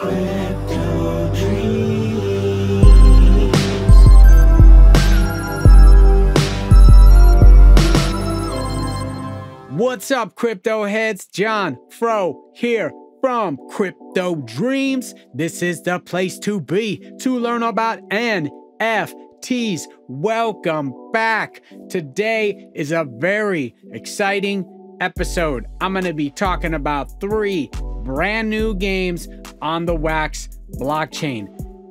What's up, crypto heads? John Fro here from Krypto Dreamz. This is the place to be to learn about NFTs. Welcome back. Today is a very exciting episode. I'm going to be talking about three brand new games on the Wax blockchain.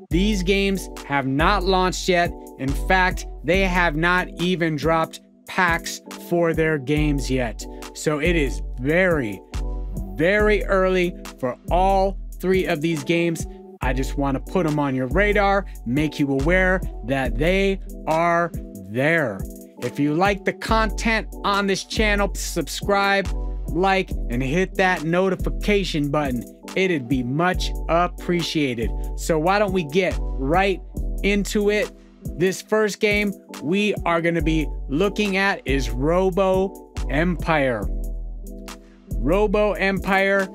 These games have not launched yet. In fact, they have not even dropped packs for their games yet. So it is very, very early for all three of these games. I just want to put them on your radar, make you aware that they are there. If you like the content on this channel, subscribe, like, and hit that notification button. It'd be much appreciated. So, why don't we get right into it? This first game we are going to be looking at is Robo Empire. Robo Empire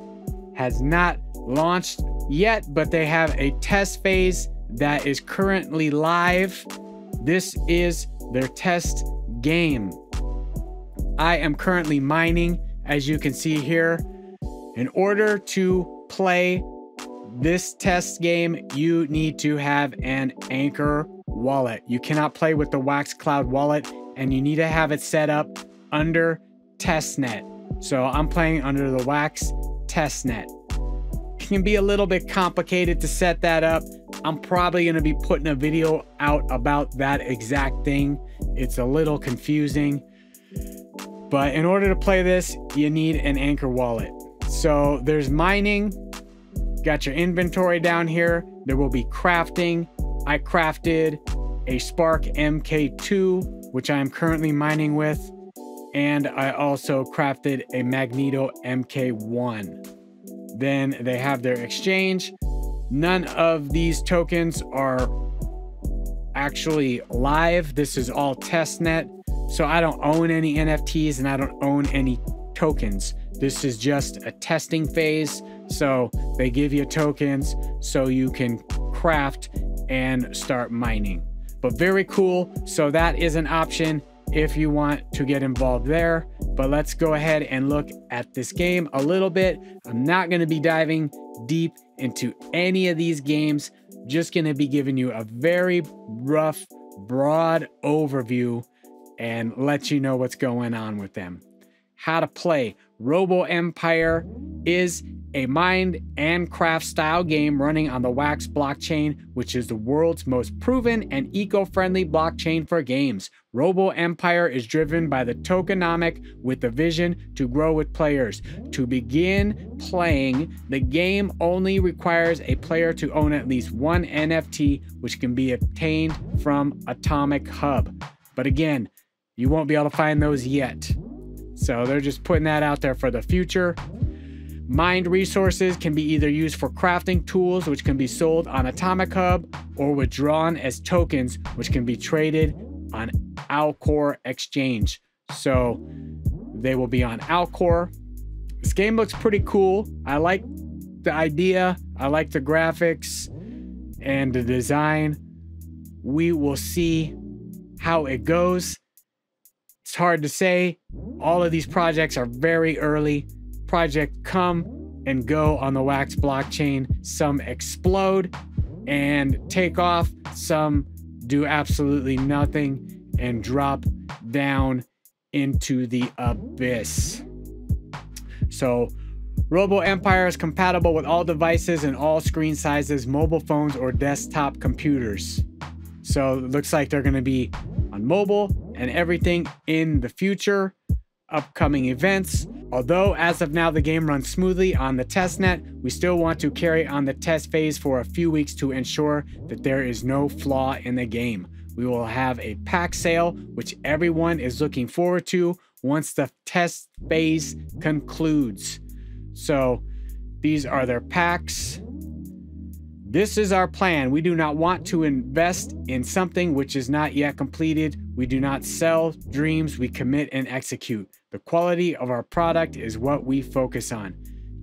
has not launched yet, but they have a test phase that is currently live. This is their test game. I am currently mining, as you can see here. In order to play this test game, you need to have an Anchor wallet. You cannot play with the Wax Cloud wallet, and you need to have it set up under testnet. So I'm playing under the Wax testnet. It can be a little bit complicated to set that up. I'm probably going to be putting a video out about that exact thing. It's a little confusing. But in order to play this, you need an Anchor wallet. So there's mining, got your inventory down here. There will be crafting. I crafted a Spark MK2, which I am currently mining with and I also crafted a Magneto MK1. Then they have their exchange. None of these tokens are actually live. This is all testnet. So I don't own any NFTs and I don't own any tokens. This is just a testing phase. So they give you tokens so you can craft and start mining. But very cool. So that is an option if you want to get involved there. But let's go ahead and look at this game a little bit. I'm not going to be diving deep into any of these games, just going to be giving you a very rough, broad overview and let you know what's going on with them. How to play Robo Empire is a mind and craft style game running on the Wax blockchain, which is the world's most proven and eco friendly blockchain for games. Robo Empire is driven by the tokenomic with the vision to grow with players. To begin playing, the game only requires a player to own at least one NFT, which can be obtained from Atomic Hub. But again, you won't be able to find those yet. So they're just putting that out there for the future. Mined resources can be either used for crafting tools, which can be sold on Atomic Hub, or withdrawn as tokens, which can be traded on Alcor Exchange. So they will be on Alcor. This game looks pretty cool. I like the idea, I like the graphics and the design. We will see how it goes. It's hard to say. All of these projects are very early project come and go on the Wax blockchain. Some explode and take off, some do absolutely nothing and drop down into the abyss. So, Robo Empire is compatible with all devices and all screen sizes, mobile phones or desktop computers. So, it looks like they're going to be on mobile and everything in the future, upcoming events. Although as of now the game runs smoothly on the testnet, we still want to carry on the test phase for a few weeks to ensure that there is no flaw in the game. We will have a pack sale, which everyone is looking forward to once the test phase concludes. So these are their packs. This is our plan. We do not want to invest in something which is not yet completed. We do not sell dreams, we commit and execute. The quality of our product is what we focus on.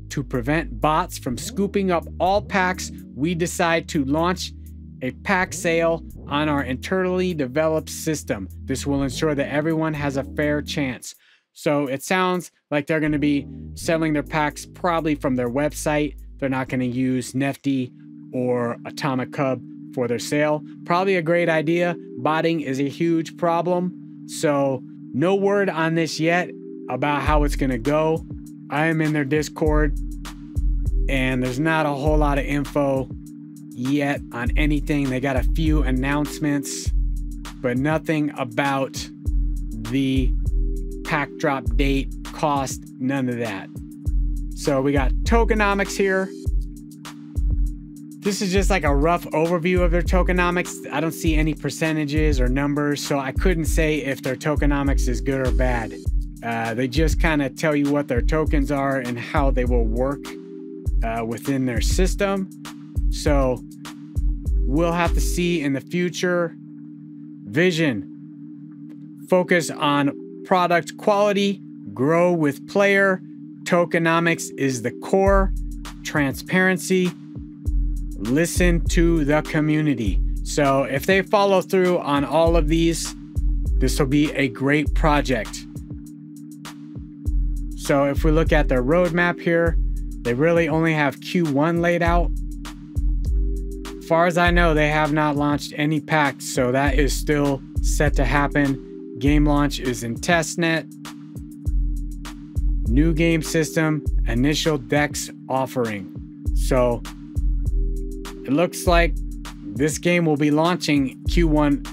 to prevent bots from scooping up all packs, we decide to launch a pack sale on our internally developed system. This will ensure that everyone has a fair chance. So it sounds like they're going to be selling their packs probably from their website. They're not going to use Nefty or Atomic Hub for their sale. Probably a great idea. Botting is a huge problem. So, no word on this yet about how it's going to go. I am in their Discord and there's not a whole lot of info yet on anything. They got a few announcements, but nothing about the pack drop date, cost, none of that. So we got tokenomics here. This is just like a rough overview of their tokenomics. I don't see any percentages or numbers, so I couldn't say if their tokenomics is good or bad. Uh, they just kind of tell you what their tokens are and how they will work uh, within their system. So we'll have to see in the future. Vision focus on product quality, grow with player. Tokenomics is the core, transparency, listen to the community. So if they follow through on all of these, this will be a great project. So if we look at their roadmap here, they really only have Q1 laid out. Far as I know, they have not launched any packs, so that is still set to happen. Game launch is in testnet. New game system, initial DEX offering. So it looks like this game will be launching Q1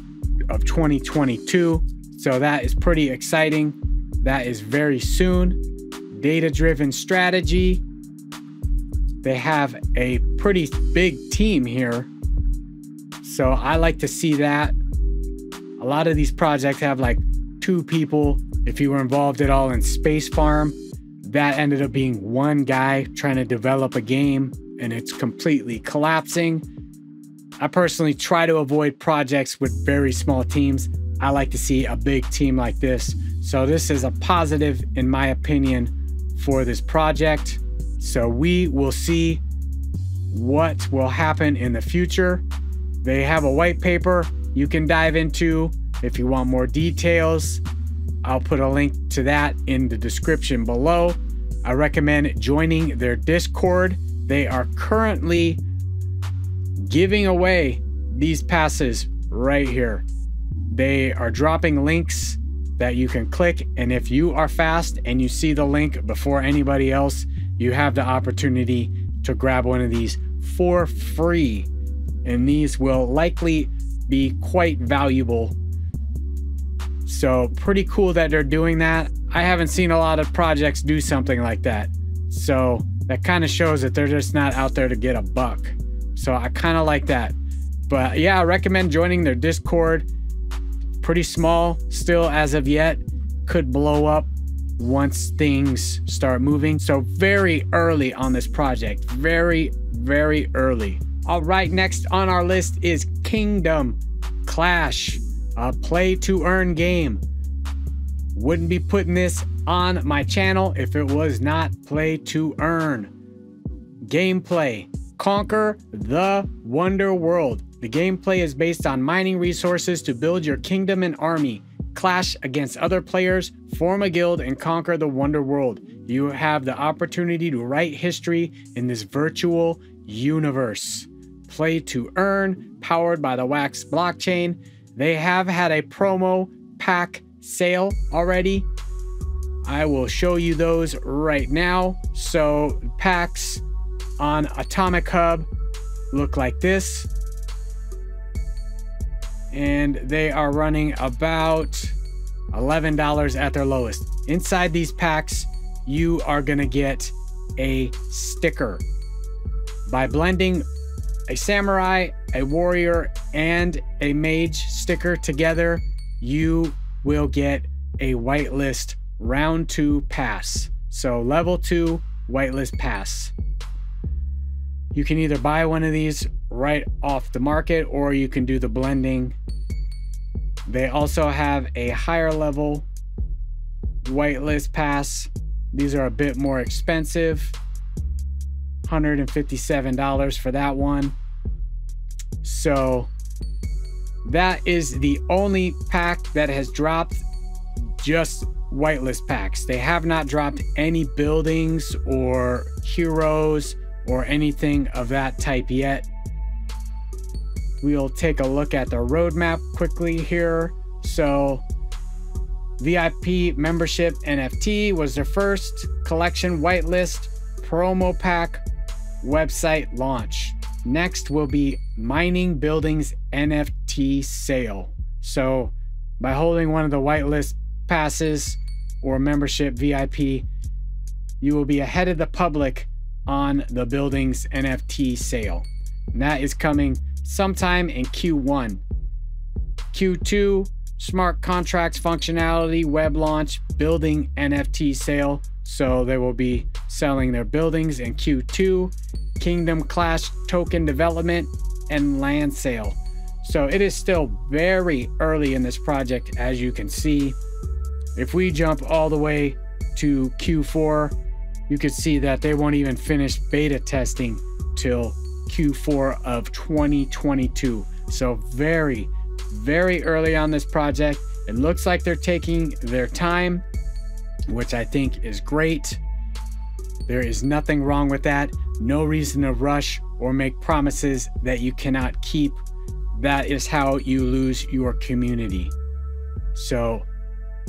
of 2022. So that is pretty exciting. That is very soon. Data driven strategy. They have a pretty big team here. So I like to see that. A lot of these projects have like two people. If you were involved at all in Space Farm, that ended up being one guy trying to develop a game and it's completely collapsing. I personally try to avoid projects with very small teams. I like to see a big team like this. So, this is a positive, in my opinion, for this project. So, we will see what will happen in the future. They have a white paper you can dive into if you want more details. I'll put a link to that in the description below. I recommend joining their Discord they are currently giving away these passes right here. They are dropping links that you can click, and if you are fast and you see the link before anybody else, you have the opportunity to grab one of these for free. And these will likely be quite valuable. So, pretty cool that they're doing that. I haven't seen a lot of projects do something like that. So, that kind of shows that they're just not out there to get a buck. So I kind of like that. But yeah, I recommend joining their Discord. Pretty small still as of yet. Could blow up once things start moving. So very early on this project. Very, very early. All right, next on our list is Kingdom Clash, a play to earn game. Wouldn't be putting this on my channel if it was not play to earn. Gameplay Conquer the Wonder World. The gameplay is based on mining resources to build your kingdom and army, clash against other players, form a guild, and conquer the Wonder World. You have the opportunity to write history in this virtual universe. Play to earn, powered by the Wax blockchain. They have had a promo pack sale already. I will show you those right now. So packs on Atomic Hub look like this. And they are running about $11 at their lowest. Inside these packs, you are going to get a sticker. By blending a samurai, a warrior, and a mage sticker together, you will get a whitelist round two pass. So level two whitelist pass. You can either buy one of these right off the market or you can do the blending. They also have a higher level whitelist pass. These are a bit more expensive. $157 for that one. So that is the only pack that has dropped just whitelist packs. They have not dropped any buildings or heroes or anything of that type yet. We'll take a look at the roadmap quickly here. So VIP membership NFT was their first collection whitelist promo pack website launch. Next will be mining buildings NFT sale. So by holding one of the whitelist passes or membership VIP, you will be ahead of the public on the building's NFT sale. And that is coming sometime in Q1. Q2, smart contracts functionality, web launch, building NFT sale. So they will be selling their buildings in Q2, Kingdom Clash token development, and land sale. So it is still very early in this project, as you can see. If we jump all the way to Q4, you could see that they won't even finish beta testing till Q4 of 2022. So very, very early on this project. It looks like they're taking their time, which I think is great. There is nothing wrong with that. No reason to rush or make promises that you cannot keep. That is how you lose your community. So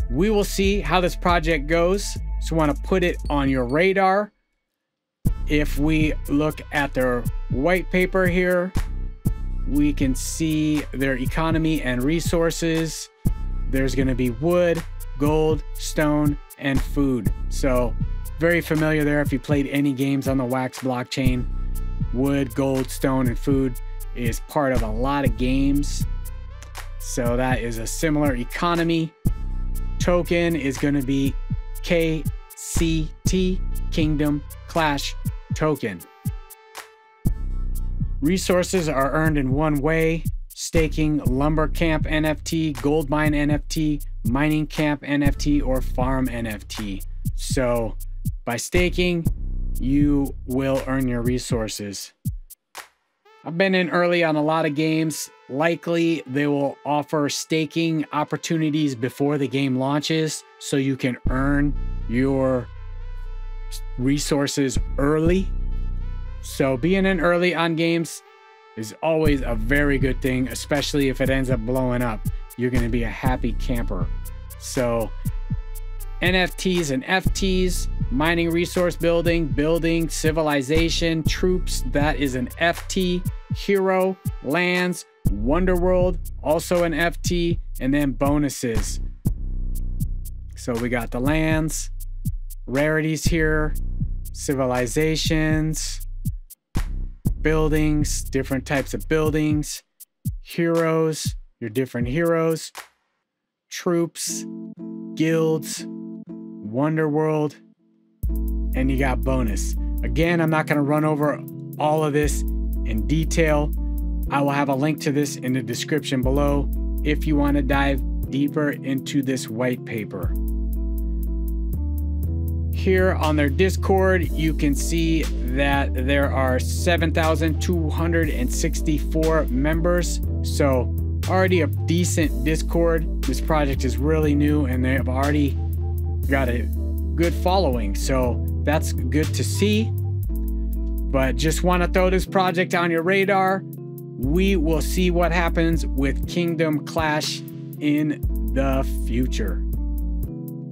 we will see how this project goes. So want to put it on your radar. If we look at their white paper here, we can see their economy and resources. There's going to be wood, gold, stone, and food. So very familiar there if you played any games on the Wax blockchain. Wood, gold, stone, and food is part of a lot of games. So that is a similar economy token is going to be KCT Kingdom Clash token. Resources are earned in one way staking, lumber camp NFT, gold mine NFT, mining camp NFT, or farm NFT. So by staking, you will earn your resources. I've been in early on a lot of games. Likely, they will offer staking opportunities before the game launches so you can earn your resources early. So, being in early on games is always a very good thing, especially if it ends up blowing up. You're going to be a happy camper. So, NFTs and FTs, mining resource building, building, civilization, troops, that is an FT, hero, lands, Wonderworld, also an FT, and then bonuses. So we got the lands, rarities here, civilizations, buildings, different types of buildings, heroes, your different heroes, troops, guilds, Wonderworld, and you got bonus. Again, I'm not going to run over all of this in detail. I will have a link to this in the description below if you want to dive deeper into this white paper. Here on their Discord, you can see that there are 7,264 members. So already a decent Discord. This project is really new and they have already got a good following. So that's good to see. But just want to throw this project on your radar. We will see what happens with Kingdom Clash in the future.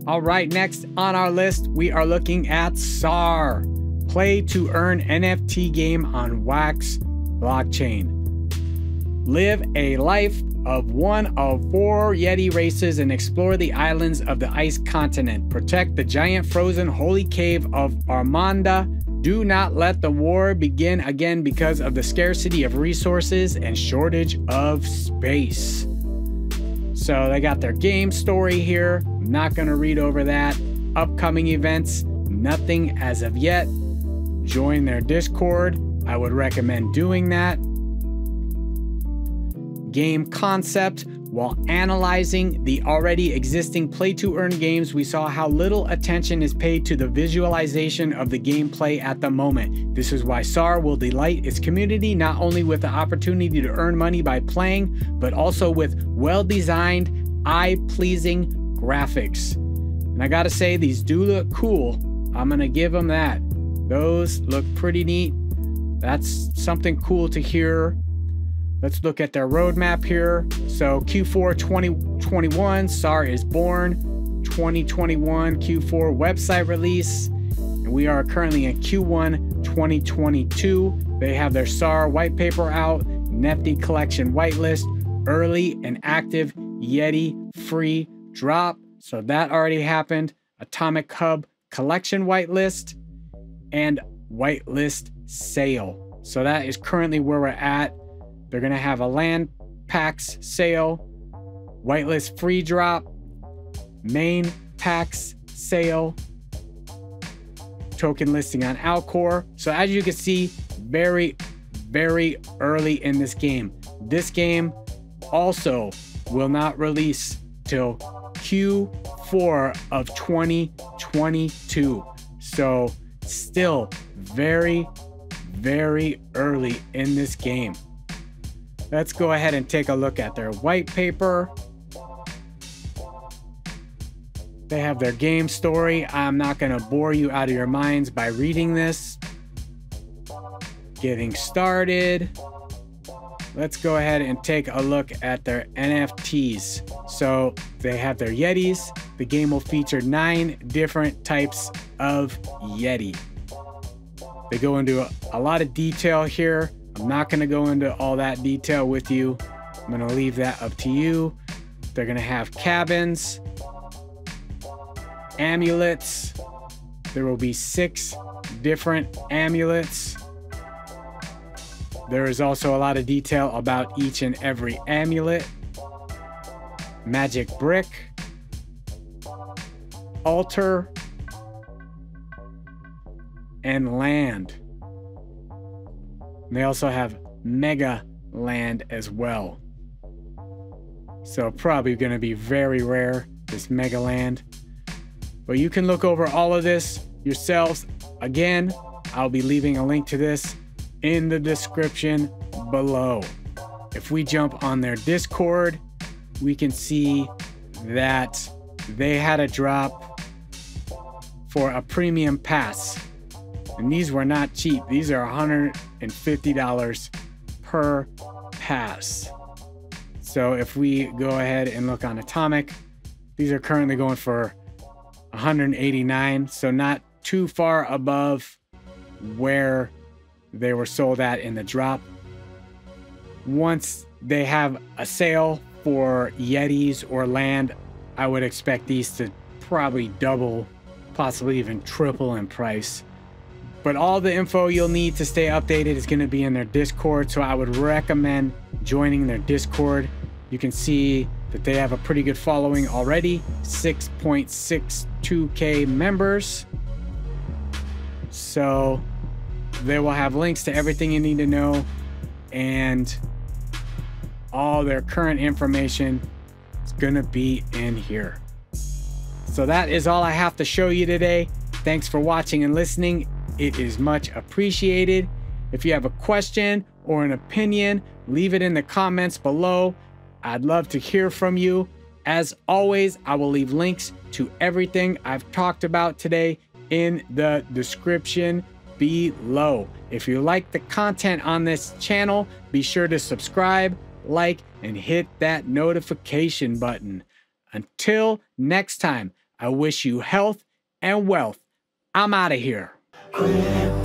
All right, next on our list, we are looking at SAAR, play to earn NFT game on Wax blockchain. Live a life of one of four Yeti races and explore the islands of the ice continent. Protect the giant frozen holy cave of Armanda. Do not let the war begin again because of the scarcity of resources and shortage of space. So they got their game story here. I'm not going to read over that. Upcoming events, nothing as of yet. Join their Discord. I would recommend doing that game concept While analyzing the already existing play to earn games, we saw how little attention is paid to the visualization of the gameplay at the moment. This is why SAAR will delight its community not only with the opportunity to earn money by playing, but also with well designed, eye pleasing graphics. And I gotta say, these do look cool. I'm gonna give them that. Those look pretty neat. That's something cool to hear Let's look at their roadmap here. So Q4 2021, SAAR is born. 2021 Q4 website release. And we are currently in Q1 2022. They have their SAAR white paper out, Nefty Collection whitelist, early and active Yeti free drop. So that already happened. Atomic Hub collection whitelist and whitelist sale. So that is currently where we're at. They're going to have a land packs sale, whitelist free drop, main packs sale, token listing on Alcor. So as you can see, very, very early in this game. This game also will not release till Q4 of 2022. So still very, very early in this game. Let's go ahead and take a look at their white paper. They have their game story. I'm not going to bore you out of your minds by reading this. Getting started. Let's go ahead and take a look at their NFTs. So they have their Yetis. The game will feature nine different types of Yeti. They go into a, a lot of detail here. I'm not going to go into all that detail with you. I'm going to leave that up to you. They're going to have cabins, amulets. There will be six different amulets. There is also a lot of detail about each and every amulet. Magic brick, altar, and land. They also have Mega Land as well. So probably going to be very rare, this Mega Land. But you can look over all of this yourselves. Again, I'll be leaving a link to this in the description below. If we jump on their Discord, we can see that they had a drop for a premium pass. And these were not cheap. These are $150 per pass. So if we go ahead and look on Atomic, these are currently going for 189, so not too far above where they were sold at in the drop. Once they have a sale for Yetis or land, I would expect these to probably double, possibly even triple in price. But all the info you'll need to stay updated is going to be in their Discord. So I would recommend joining their Discord. You can see that they have a pretty good following already 6.62k members. So they will have links to everything you need to know and all their current information is going to be in here. So that is all I have to show you today. Thanks for watching and listening. It is much appreciated. If you have a question or an opinion, leave it in the comments below. I'd love to hear from you. As always, I will leave links to everything I've talked about today in the description below. If you like the content on this channel, be sure to subscribe, like, and hit that notification button. Until next time, I wish you health and wealth. I'm out of here. Crypto.